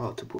oh to put